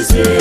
easy.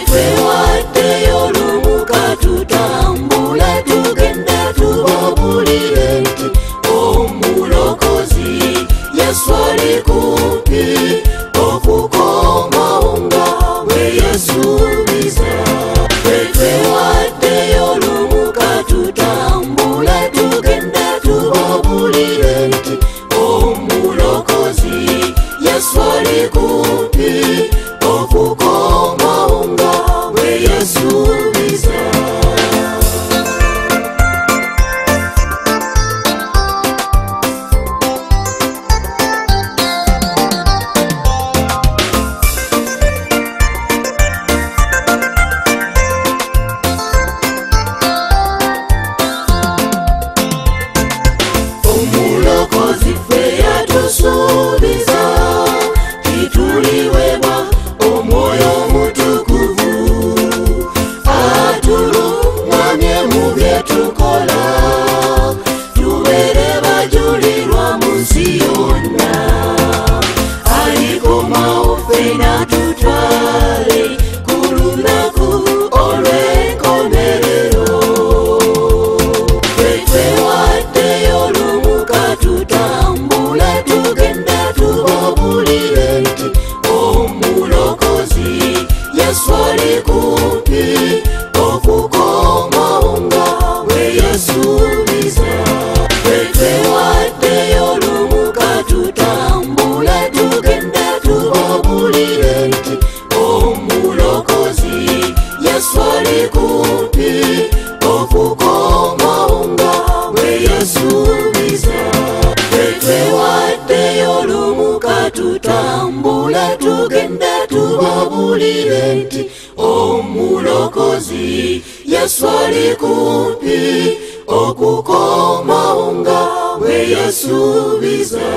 pé. tambula tugenda tubabuulire nti omulokozi yesu ali kumpi okukomawo nga bwe yasuubiza.